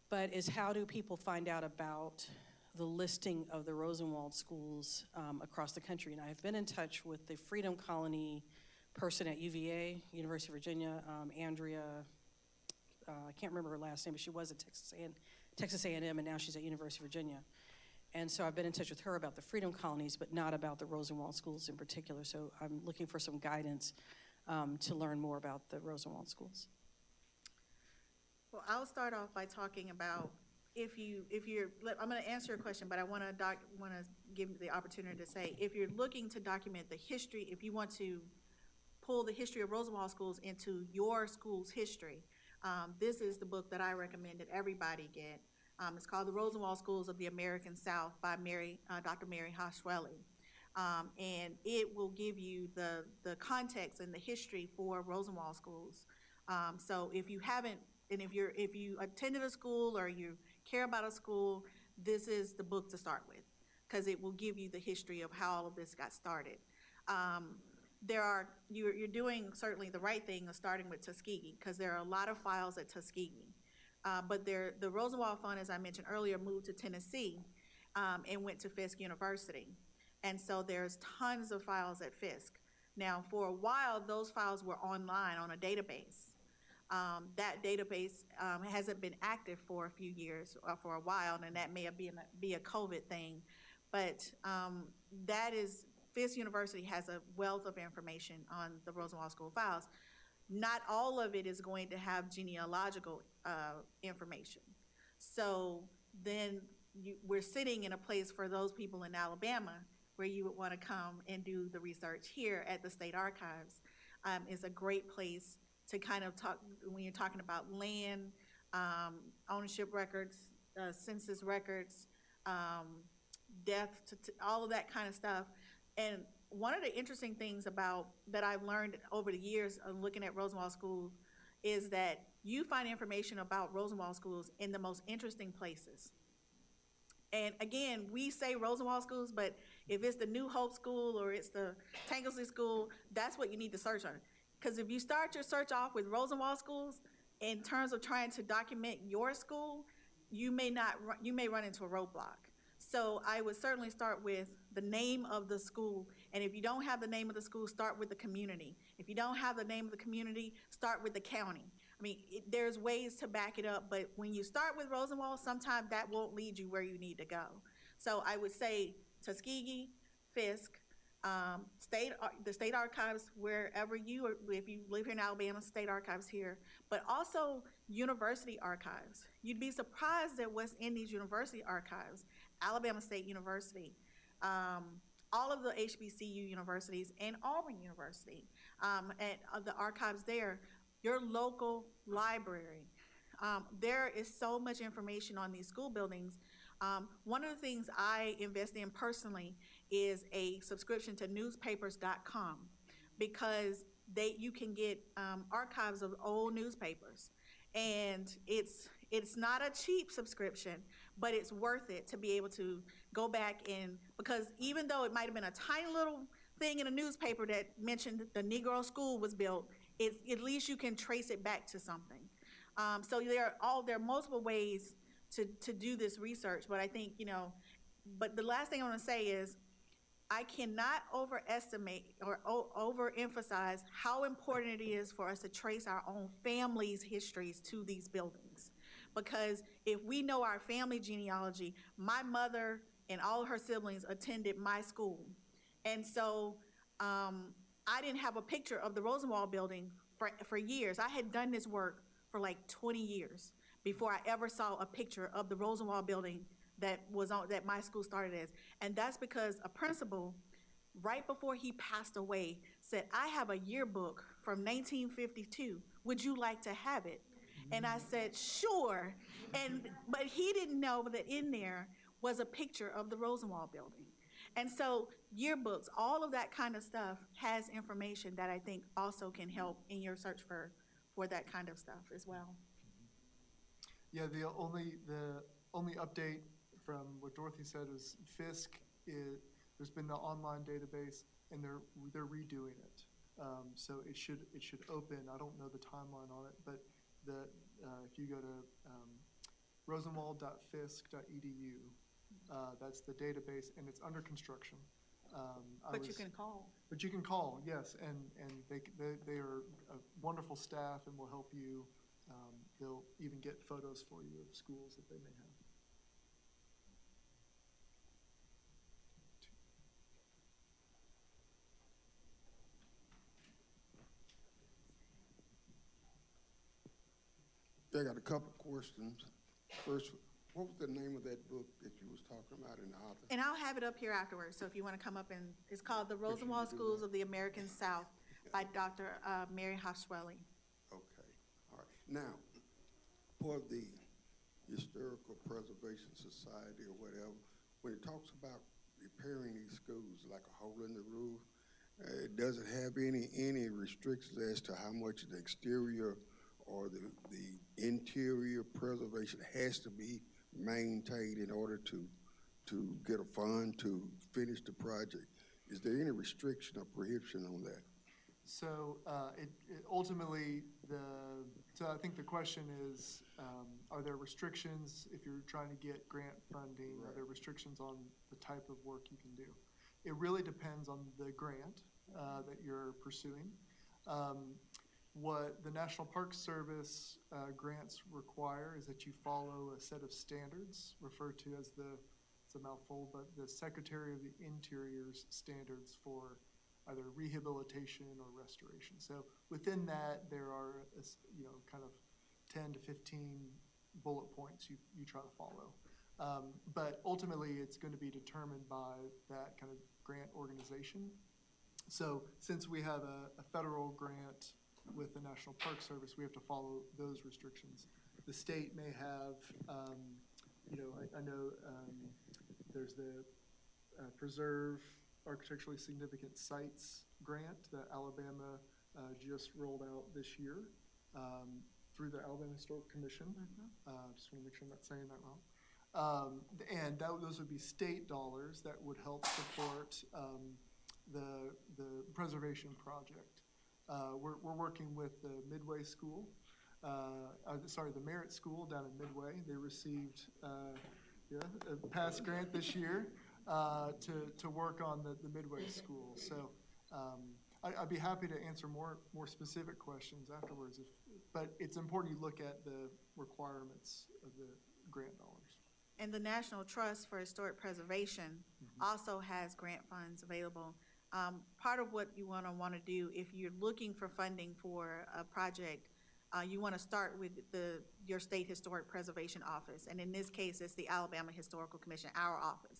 but is how do people find out about the listing of the Rosenwald schools um, across the country? And I've been in touch with the Freedom Colony person at UVA, University of Virginia, um, Andrea. Uh, I can't remember her last name, but she was at Texas A&M, Texas A&M, and now she's at University of Virginia. And so I've been in touch with her about the Freedom Colonies, but not about the Rosenwald schools in particular. So I'm looking for some guidance um, to learn more about the Rosenwald schools. Well, I'll start off by talking about if you, if you're, I'm going to answer your question, but I want to doc, want to give the opportunity to say, if you're looking to document the history, if you want to pull the history of Rosenwald schools into your school's history, um, this is the book that I recommend that everybody get. Um, it's called The Rosenwald Schools of the American South by Mary, uh, Dr. Mary Hoffschwelle. Um, and it will give you the, the context and the history for Rosenwald schools. Um, so if you haven't, and if you're, if you attended a school or you care about a school, this is the book to start with, because it will give you the history of how all of this got started. Um, there are, you're, you're doing certainly the right thing of starting with Tuskegee, because there are a lot of files at Tuskegee. Uh, but there, the Rosenwald Fund, as I mentioned earlier, moved to Tennessee um, and went to Fisk University. And so there's tons of files at Fisk. Now, for a while, those files were online on a database. Um, that database um, hasn't been active for a few years, or for a while, and that may have been a, be a COVID thing. But um, that is, Fisk University has a wealth of information on the Rosenwald School files. Not all of it is going to have genealogical uh, information. So then you, we're sitting in a place for those people in Alabama where you would want to come and do the research here at the State Archives. Um, is a great place to kind of talk, when you're talking about land, um, ownership records, uh, census records, um, death, all of that kind of stuff. And one of the interesting things about, that I've learned over the years of looking at Rosenwald School is that you find information about Rosenwald schools in the most interesting places. And again, we say Rosenwald schools, but if it's the New Hope School or it's the Tankersley School, that's what you need to search on. Because if you start your search off with Rosenwald schools, in terms of trying to document your school, you may not, you may run into a roadblock. So I would certainly start with the name of the school. And if you don't have the name of the school, start with the community. If you don't have the name of the community, start with the county. I mean, it, there's ways to back it up, but when you start with Rosenwald, sometimes that won't lead you where you need to go. So I would say Tuskegee, Fisk, um, state, the state archives wherever you, are if you live here in Alabama, state archives here, but also university archives. You'd be surprised at what's in these university archives. Alabama State University, um, all of the HBCU universities, and Auburn University, um, and uh, the archives there, your local library. Um, there is so much information on these school buildings. Um, one of the things I invest in personally is a subscription to newspapers.com because they, you can get, um, archives of old newspapers. And it's, it's not a cheap subscription, but it's worth it to be able to go back and, because even though it might have been a tiny little thing in a newspaper that mentioned the Negro school was built, it's, at least you can trace it back to something. Um, so there are all, there are multiple ways to, to do this research, but I think, you know, but the last thing I want to say is, I cannot overestimate or overemphasize how important it is for us to trace our own family's histories to these buildings. Because if we know our family genealogy, my mother and all her siblings attended my school. And so um, I didn't have a picture of the Rosenwald building for, for years. I had done this work for like 20 years before I ever saw a picture of the Rosenwald building that was on, that my school started as. And that's because a principal, right before he passed away, said, I have a yearbook from 1952. Would you like to have it? And I said, sure. And, but he didn't know that in there was a picture of the Rosenwald building. And so yearbooks, all of that kind of stuff has information that I think also can help in your search for, for that kind of stuff as well. Yeah, the only, the only update from what Dorothy said is Fisk is, there's been the online database and they're, they're redoing it. Um, so it should, it should open, I don't know the timeline on it, but the, uh, if you go to, um, rosenwald.fisk.edu, uh, that's the database and it's under construction. Um, I But you was- can call. But you can call, yes, and, and they, they, they are a wonderful staff and will help you. Um, they'll even get photos for you of schools that they may have. I got a couple questions. First, what was the name of that book that you was talking about in the author? And I'll have it up here afterwards, so if you want to come up and, it's called The Rosenwald Schools of the American South by Dr. uh, Mary Hoffschwelle. Okay, all right. Now, for the Historical Preservation Society or whatever, when it talks about repairing these schools like a hole in the roof, uh, doesn't have any, any restrictions as to how much the exterior or the, the interior preservation has to be maintained in order to, to get a fund to finish the project? Is there any restriction or prohibition on that? So uh, it, it ultimately, the, so I think the question is, um, are there restrictions if you're trying to get grant funding? Are there restrictions on the type of work you can do? It really depends on the grant uh, that you're pursuing. Um, What the National Park Service uh, grants require is that you follow a set of standards referred to as the, it's a mouthful, but the Secretary of the Interior's standards for either rehabilitation or restoration. So within that, there are, uh, you know, kind of 10 to 15 bullet points you, you try to follow. Um, But ultimately, it's going to be determined by that kind of grant organization. So since we have a, a federal grant with the National Park Service, we have to follow those restrictions. The state may have, um, you know, I, I know, um, there's the uh, Preserve Architecturally Significant Sites Grant that Alabama uh, just rolled out this year um, through the Alabama Historic Commission. Uh, Just want to make sure I'm not saying that wrong. Um, And that, those would be state dollars that would help support um, the, the preservation project. Uh, We're, we're working with the Midway School, uh, uh, sorry, the Merritt School down in Midway. They received, uh, yeah, a PASS grant this year uh, to, to work on the, the Midway School. So um, I, I'd be happy to answer more, more specific questions afterwards, if, but it's important you look at the requirements of the grant dollars. And the National Trust for Historic Preservation also has grant funds available um, part of what you want to want to do if you're looking for funding for a project, uh, you want to start with the, your state historic preservation office. And in this case, it's the Alabama Historical Commission, our office.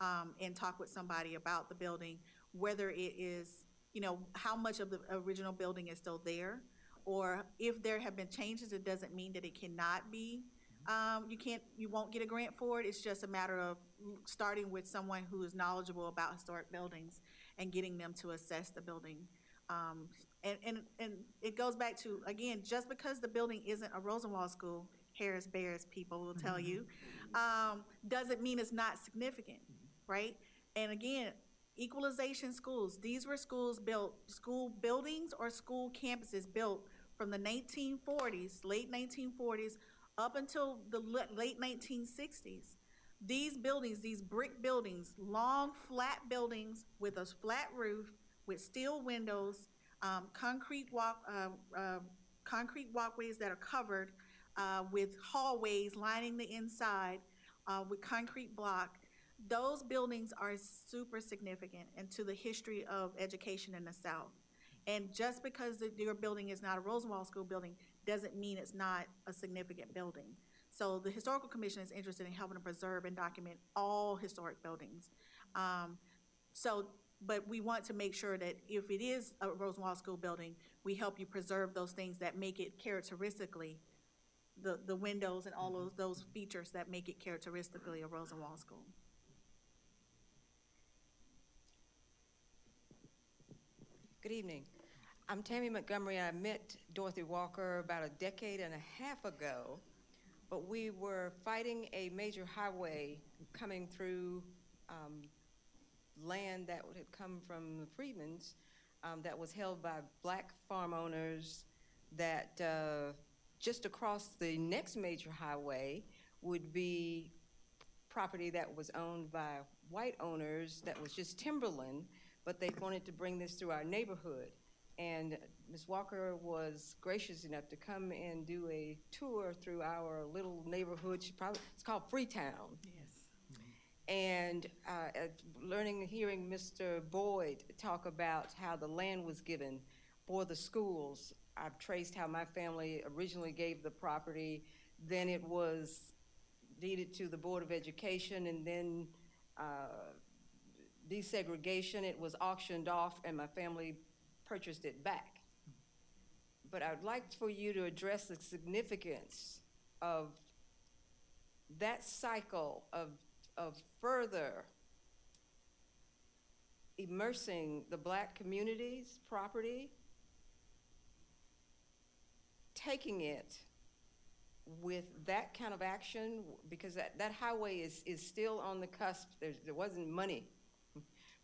Um, and talk with somebody about the building, whether it is, you know, how much of the original building is still there. Or if there have been changes, it doesn't mean that it cannot be, um, you can't, you won't get a grant for it. It's just a matter of starting with someone who is knowledgeable about historic buildings and getting them to assess the building. Um, and, and, and it goes back to, again, just because the building isn't a Rosenwald school, Harris Bears people will tell you, um, doesn't mean it's not significant, right? And again, equalization schools, these were schools built, school buildings or school campuses built from the nineteen forties, late nineteen forties, up until the late nineteen sixties. These buildings, these brick buildings, long, flat buildings with a flat roof, with steel windows, um, concrete walk, uh, uh, concrete walkways that are covered, uh, with hallways lining the inside, uh, with concrete block. Those buildings are super significant into the history of education in the South. And just because the- your building is not a Rosenwald School building, doesn't mean it's not a significant building. So the Historical Commission is interested in helping to preserve and document all historic buildings. Um, so, but we want to make sure that if it is a Rosenwald School building, we help you preserve those things that make it characteristically, the, the windows and all those, those features that make it characteristically a Rosenwald School. Good evening. I'm Tammy Montgomery. I met Dorothy Walker about a decade and a half ago, but we were fighting a major highway coming through um, land that had come from the Freedmans um, that was held by black farm owners that uh, just across the next major highway would be property that was owned by white owners that was just timberland, but they wanted to bring this through our neighborhood. And Ms. Walker was gracious enough to come and do a tour through our little neighborhood. She probably, it's called Freetown. Yes. And uh, uh, learning, hearing Mr. Boyd talk about how the land was given for the schools. I've traced how my family originally gave the property, then it was deeded to the Board of Education, and then uh, desegregation, it was auctioned off, and my family purchased it back. But I'd like for you to address the significance of that cycle of, of further immersing the black community's property, taking it with that kind of action, because that, that highway is, is still on the cusp, There's, there wasn't money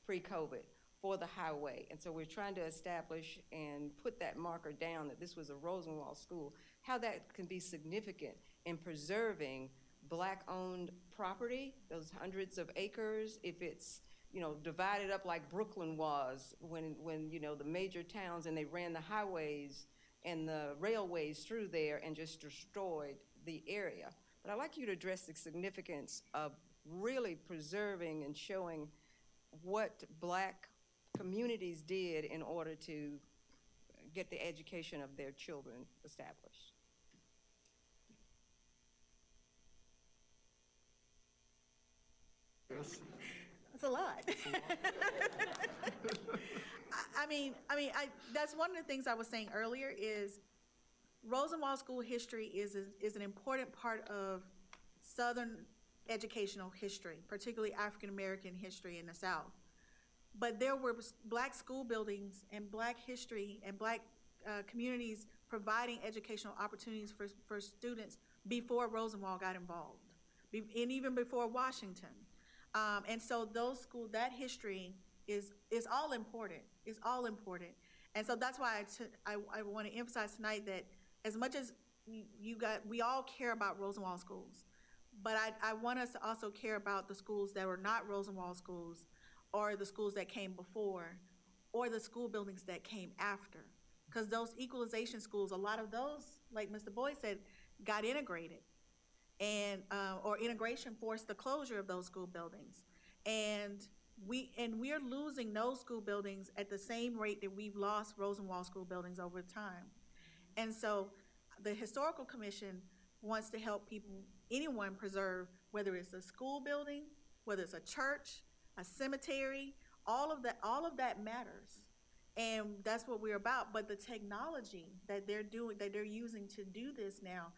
pre-COVID for the highway. And so we're trying to establish and put that marker down that this was a Rosenwald school, how that can be significant in preserving black-owned property, those hundreds of acres, if it's, you know, divided up like Brooklyn was when, when, you know, the major towns and they ran the highways and the railways through there and just destroyed the area. But I'd like you to address the significance of really preserving and showing what black communities did in order to get the education of their children established. Yes. That's a lot. I, I mean, I mean, I, that's one of the things I was saying earlier is Rosenwald School history is, a- is an important part of Southern educational history, particularly African-American history in the South. But there were black school buildings and black history and black uh, communities providing educational opportunities for, for students before Rosenwald got involved, be- and even before Washington. Um, and so those school, that history is, is all important, is all important. And so that's why I, t- I, I want to emphasize tonight that as much as you, you got, we all care about Rosenwald schools, but I, I want us to also care about the schools that were not Rosenwald schools, or the schools that came before, or the school buildings that came after. Because those equalization schools, a lot of those, like Mr. Boyd said, got integrated and, uh, or integration forced the closure of those school buildings. And We, and we're losing those school buildings at the same rate that we've lost Rosenwald school buildings over time. And so the Historical Commission wants to help people, anyone preserve, whether it's a school building, whether it's a church, a cemetery, all of that, all of that matters. And that's what we're about. But the technology that they're doing, that they're using to do this now,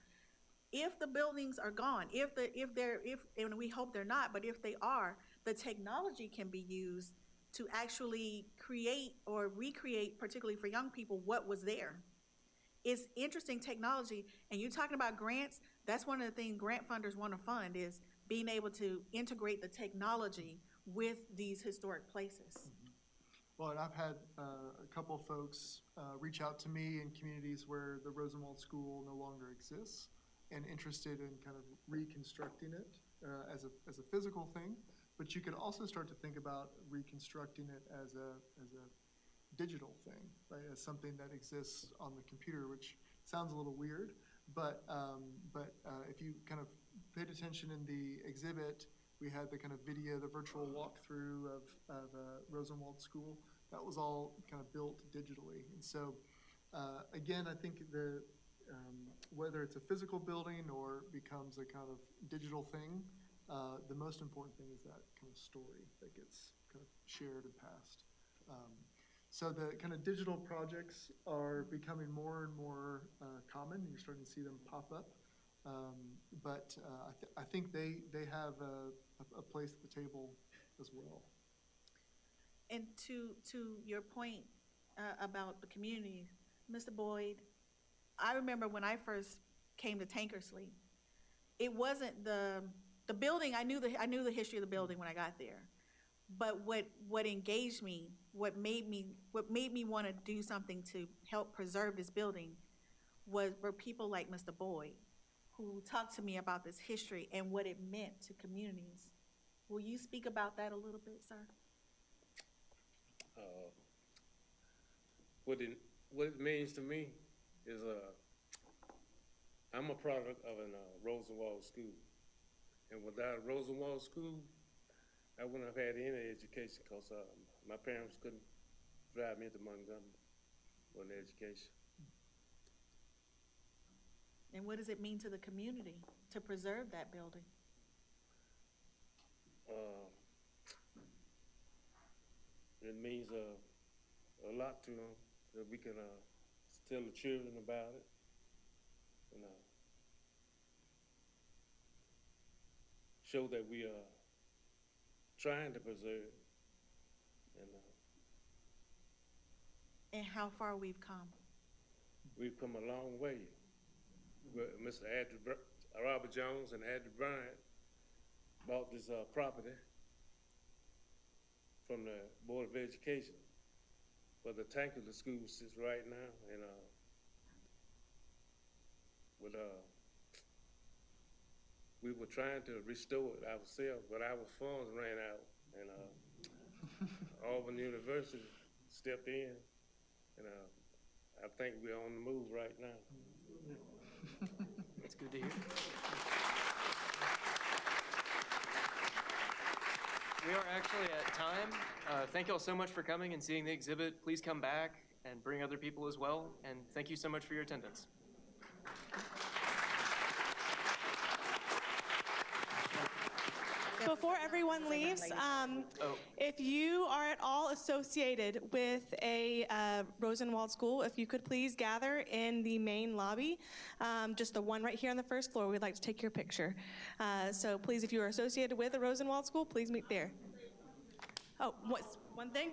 if the buildings are gone, if the, if they're, if, and we hope they're not, but if they are, the technology can be used to actually create or recreate, particularly for young people, what was there. It's interesting technology, and you're talking about grants, that's one of the things grant funders want to fund is being able to integrate the technology with these historic places. Well, and I've had uh, a couple folks uh, reach out to me in communities where the Rosenwald School no longer exists and interested in kind of reconstructing it uh, as a, as a physical thing. But you could also start to think about reconstructing it as a, as a digital thing, right? As something that exists on the computer, which sounds a little weird. But, um, but uh, if you kind of paid attention in the exhibit, we had the kind of video, the virtual walkthrough of, of uh, Rosenwald School. That was all kind of built digitally. And so, uh, again, I think the, um, whether it's a physical building or becomes a kind of digital thing, uh, the most important thing is that kind of story that gets kind of shared and passed. Um, so the kind of digital projects are becoming more and more uh, common. You're starting to see them pop up. Um, but uh, I, th- I think they, they have a, a, place at the table as well. And to, to your point uh, about the community, Mr. Boyd, I remember when I first came to Tankersley, it wasn't the, the building, I knew the, I knew the history of the building when I got there. But what, what engaged me, what made me, what made me want to do something to help preserve this building was, were people like Mr. Boyd, who talked to me about this history and what it meant to communities. Will you speak about that a little bit, sir? Uh, What it, what it means to me is, uh, I'm a product of an, uh, Rosenwald school. And without a Rosenwald school, I wouldn't have had any education, cause, uh, my parents couldn't drive me to Montgomery for an education. And what does it mean to the community to preserve that building? Uh, It means uh, a lot to them, that we can uh, tell the children about it. And uh, show that we are trying to preserve. And uh, And how far we've come? we've come a long way. With Mr. Andrew, Br- Robert Jones and Andrew Bryant bought this uh, property from the Board of Education. But the tank of the school sits right now, and uh, with uh, we were trying to restore it ourselves, but our funds ran out, and uh, [laughs] Auburn University stepped in, and uh, I think we're on the move right now. It's good to hear. We are actually at time. Uh, Thank you all so much for coming and seeing the exhibit. Please come back and bring other people as well, and thank you so much for your attendance. Before everyone leaves, um, Oh. if you are at all associated with a uh, Rosenwald school, if you could please gather in the main lobby, um, just the one right here on the first floor. We'd like to take your picture. Uh, so please, if you are associated with a Rosenwald school, please meet there. Oh, what's one thing?